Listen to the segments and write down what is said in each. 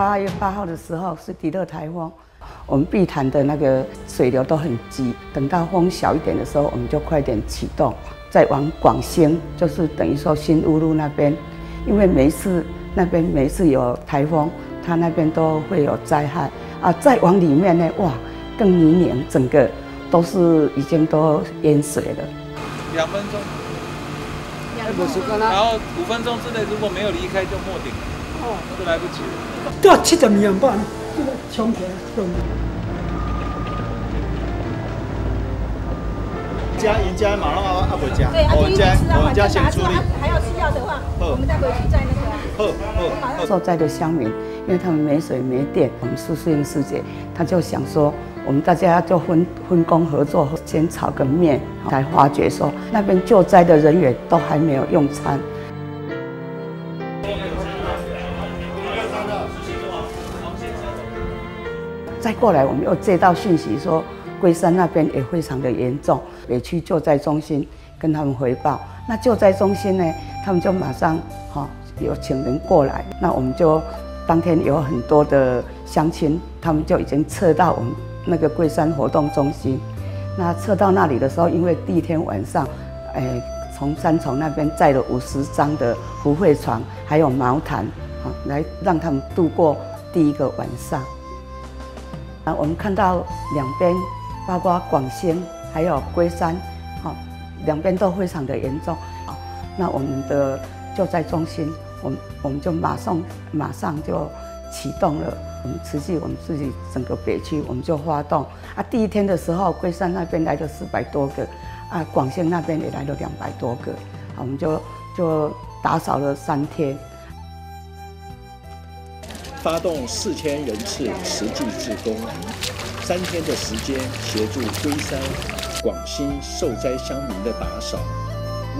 八月八号的时候是迪乐台风，我们碧潭的那个水流都很急，等到风小一点的时候，我们就快点启动，再往广兴，就是等于说新乌路那边，因为每次那边每次有台风，它那边都会有灾害啊。再往里面呢，哇，更泥泞，整个都是已经都淹水了。两分钟，然后五分钟之内如果没有离开就没顶，哦，那就来不及了。都要七十年半，这个冲起来动。家人家马上啊啊回家，对，我们家我们家先拿处理。还要吃药的话，我们再回去再那个。受灾的乡民，因为他们没水没电，我们苏淑英师姐，她就想说，我们大家就分分工合作，先炒个面，才发觉说那边救灾的人员都还没有用餐。再过来，我们又接到讯息说，龟山那边也非常的严重，也去救灾中心跟他们回报。那救灾中心呢，他们就马上哈、有请人过来，那我们就当天有很多的乡亲，他们就已经撤到我们那个龟山活动中心。那撤到那里的时候，因为第一天晚上，哎，从三重那边载了五十张的浮会床，还有毛毯，啊，来让他们度过第一个晚上。我们看到两边，包括广兴还有龟山，好、两边都非常的严重。好，那我们的救灾中心，我们我们就马上马上就启动了。我们慈济，我们自己整个北区，我们就发动。啊，第一天的时候，龟山那边来了四百多个，啊，广兴那边也来了两百多个。好，我们就就打扫了三天。发动四千人次实际志工，三天的时间协助龟山、广兴受灾乡民的打扫，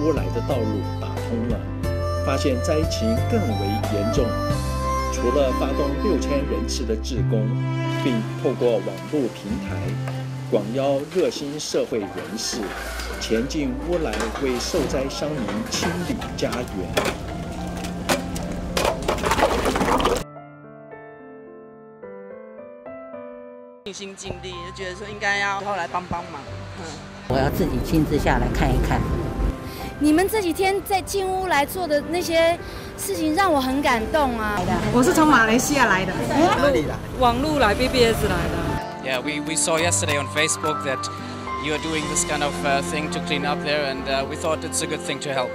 乌来的道路打通了，发现灾情更为严重。除了发动六千人次的志工，并透过网络平台广邀热心社会人士前进乌来，为受灾乡民清理家园。尽心尽力，就觉得说应该要后来帮帮忙。嗯，我要自己亲自下来看一看。你们这几天在进屋来做的那些事情，让我很感动啊！我是从马来西亚来的，哪里的？网路来 BBS 来的。Yeah, we, we saw yesterday on Facebook that you are doing this kind of uh, thing to clean up there, and uh, we thought it's a good thing to help.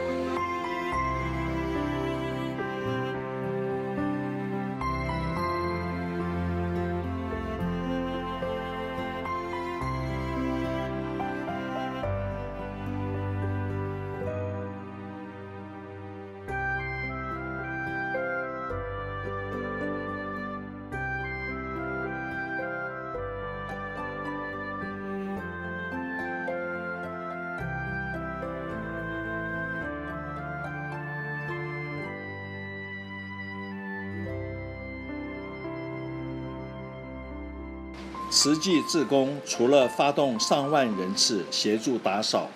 实际志工除了发动上万人次协助打扫，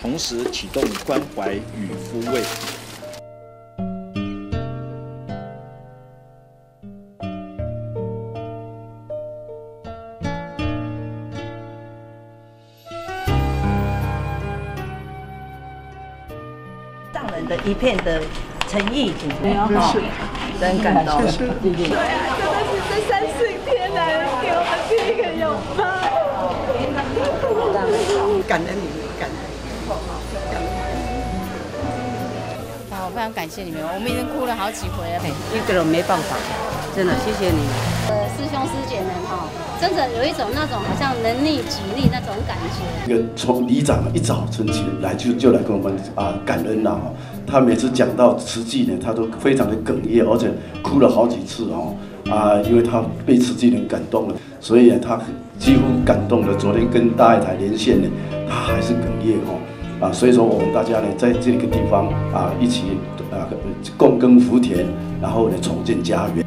同时启动关怀与抚慰。上人的一片的诚意，没有好，真感动。谢谢对啊，真的是这三四天来给我们第一个拥抱。感恩你们，感恩。啊，我非常感谢你们，我们已经哭了好几回了。一个人没办法，真的谢谢你们。呃，师兄师姐们哈，真的有一种那种好像能力举力那种感觉。那个从里长一早晨起来就就来跟我们啊感恩了哈，他每次讲到慈济呢，他都非常的哽咽，而且哭了好几次哦啊，因为他被慈济人感动了，所以呢他几乎感动了。昨天跟大爱台连线呢，他还是哽咽哦啊，所以说我们大家呢在这个地方啊一起啊共耕福田，然后呢重建家园。